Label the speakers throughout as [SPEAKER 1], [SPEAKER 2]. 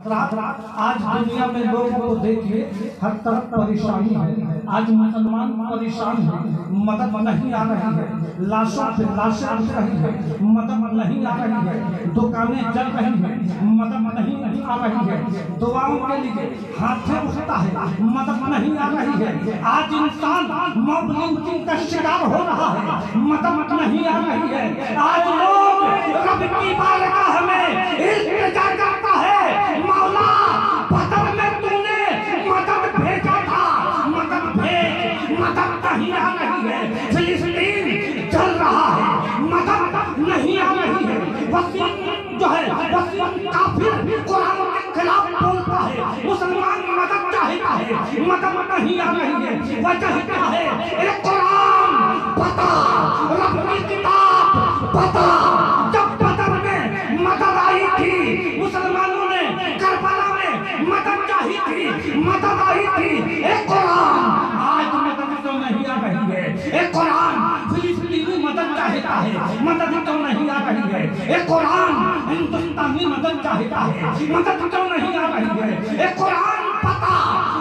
[SPEAKER 1] आज दुनिया में लोगों को देखिए, हर तरफ़ परेशानी है। आज मुसलमान परेशान है, मदद नहीं आ रही है। लाशों पे लाशें उठ रही है, मदद नहीं आ रही है। दुकानें जल रही है, मदद नहीं नहीं आ रही है। दुआओं के लिए हाथे उठता है, मदद नहीं आ रही है। आज इंसान मॉब लिंचिंग का शिकार हो रहा है, मदद नहीं आ रही है। आज लोग रब की बारगाह में इल्तिजा करता मदद नहीं रही है फिलिस्तीन चल रहा है। मदद नहीं आ रही है। वसीम जो है, वसीम काफिर कुरान के खिलाफ बोलता है। मुसलमान मदद चाहता है। मदद नहीं आ रही है। वजह क्या है? एक कुरान बता रब की किताब बता जब बदर में मदद आई थी, मुसलमानों ने करबला में मदद चाही थी। मदद आई थी। एक कुरान हिंदुस्तानी मदद चाहता है। मदद तो नहीं आ रही है। एक कुरान पता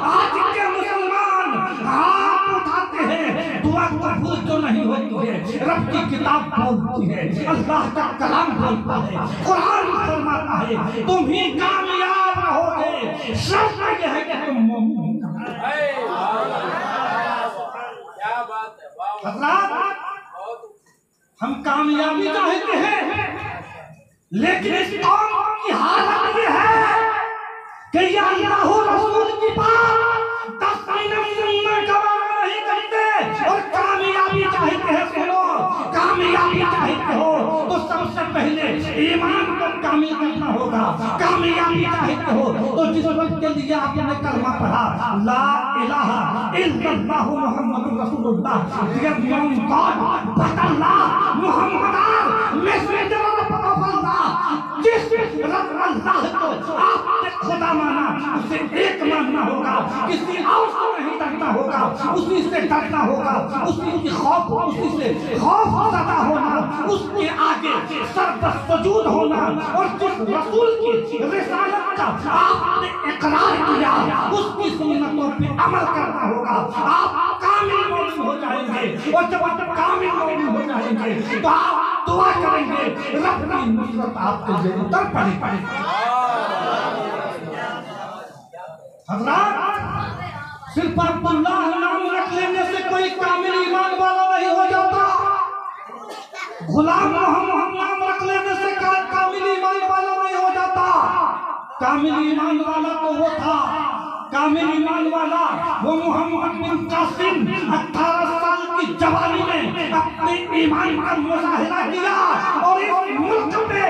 [SPEAKER 1] आज के मुसलमान हाथ उठाते हैं। दुआ कबूल तो नहीं होती है। रब की किताब बोलती है। अल्लाह का कलाम बोलता है। कुरान फरमाता है तुम ही कामयाब रहोगे। शर्त यह है कि तुम मोमिन हो।
[SPEAKER 2] क्या बात है?
[SPEAKER 1] हम कामयाबी चाहते हैं। लेकिन इस कौम की हालत ये है कि ये अल्लाह रसूल की बात दस मिनट सुनने गवारा नहीं करते और कामयाबी चाहते हैं सुनो कामयाबी चाहते हो तो सबसे पहले ईमान को कामिल करना होगा, कामयाबी चाहते हो तो जिस वक्त के लिए आपने कलमा पढ़ा, ला इलाहा इल्लल्लाहु मुहम्मदुर रसूलुल्लाह डियर योर गॉड बट अल्लाह मुहम्मद मैसेंजर जिस अल्लाह को आपने खुदा माना उसे एक मानना होगा किसी और से नहीं डरना होगा, उसी से डरना होगा उसी की खौफ उसी से खौफ ज़्यादा होना उसके आगे। सर सजूद होना और जिस रसूल की रिसालत का आपने इकरार किया उसकी सुन्नतों पे अमल करना होगा आप कामिल मोमिन हो जाएँगे और जब आप कामिल मोमिन हो जाएँगे तो आप दुआ करेंगे रब की नुसरत आपके लिए उतर पड़ेगी हजरात सिर्फ़ अब्दुल्लाह नाम रख लेने से कोई कामिल ईमान वाला नहीं हो जाता गुलाम मोहम्मद नाम रख लेने से कामिल ईमान वाला नहीं हो जाता। कामिल ईमान वाला तो वो था कामिल ईमान वाला, वो मोहम्मद बिन कासिम अठारह साल की जवानी में अपने ईमान का मुजाहिरा किया और इस मुल्क पे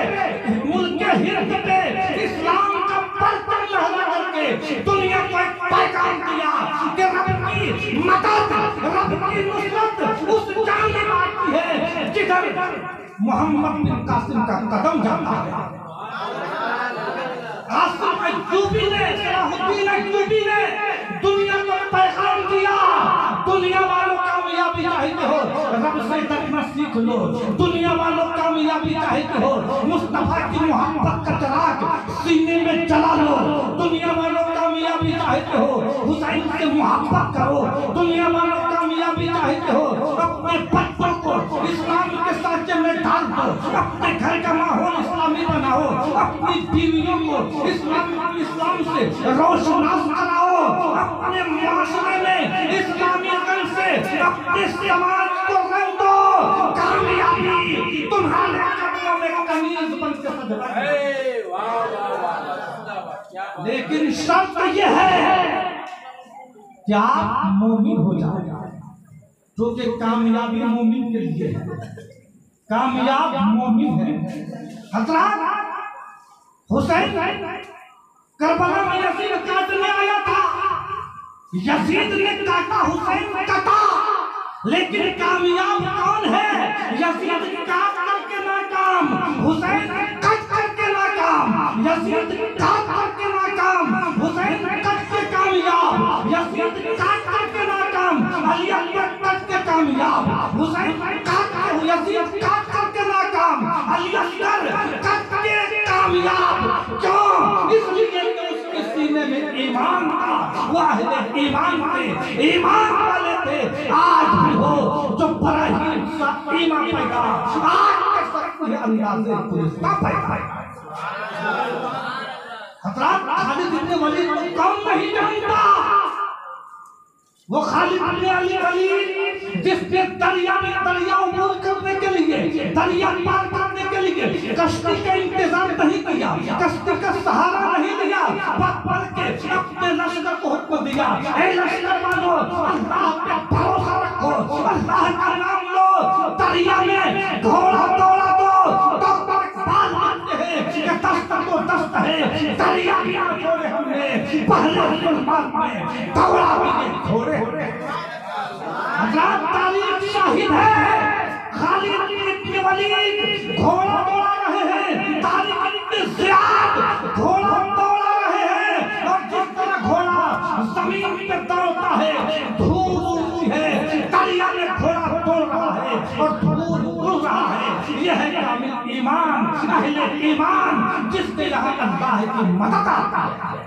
[SPEAKER 1] मुल्क के हित पे, इस्लाम का परचम लहरा करके दुनिया को एक पैगाम दिया कि रब की मदद, रब की नुसरत उस जान में आती है जिधर मोहम्मद बिन कासिम का कदम जाता है। आसिम ने सलाहुद्दीन ने दुनिया को पैगाम दिया दुनिया वालों कामयाबी चाहते हो। रब से सीख लो दुनिया वालों कामयाबी चाहते हो मुस्तफ़ा की मोहब्बत का चिराग सीने में जला लो दुनिया वालों कामयाबी चाहते हो। हुसैन से मोहब्बत करो दुनिया वालों कामयाबी चाहते हो अपने बच्चों को इस्लाम के दो अपने घर का माहौल इस्लामी बनाओ अपनी बीवियों को इस्लाम इस्लाम से रोशनास बनाओ अपने माशरे में इस्लामी रंग से अपने समाज को रंग दो कामयाबी तुम्हारे कदमों में कमीज बन के
[SPEAKER 2] बात
[SPEAKER 1] लेकिन शर्त यह है कि आप मोमिन हो जाओ जो कि कामयाबी मोमिन के लिए है। कामयाब मोमिन है। खतरा हुसैन करबला में यजीद काटने आया था। यजीद ने काटा हुसैन काटा लेकिन कामयाब कौन है? यजीद वो अहले ईमान थे ईमान वाले थे आज भी हो जो ईमान पैदा आज अंदाजे पैदा हजरात खालिद इब्ने वलीद कौन नहीं जानता। वो खालिद इब्ने अली वलीद जिसने दरिया में दरिया उमूर करने के लिए, दरिया पार करने के लिए कश्ती का इंतज़ाम नहीं किया, कश्ती का सहारा दिया वालो अल्लाह पे भरोसा रखो अल्लाह का नाम लो दरिया में घोड़ा दौड़ा दो तो बाल मानते हैं। कि दस्त तो दस्त है दरिया भी छोड़े हमने पहले मुसलमान में दौड़ा भी छोड़े हज़रत तारीख शाहिद है खालिद इब्न वलीद घोड़ा दौड़ा रहे हैं तारिक इब्न जियाद घोड़ा ज़मीन पे दौड़ता है, धूल उड़ती है, दरिया में घोड़ा दौड़ रहा है और धूल उड़ रहा है। यह है कामिल ईमान अहले ईमान जिससे यहाँ अल्लाह की मदद आता है।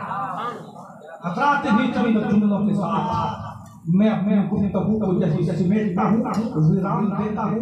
[SPEAKER 1] हजरात भी चंद जुमलों के साथ मैं अपने गुफ्तगू को यही समेटता हूँ विराम देता हूँ।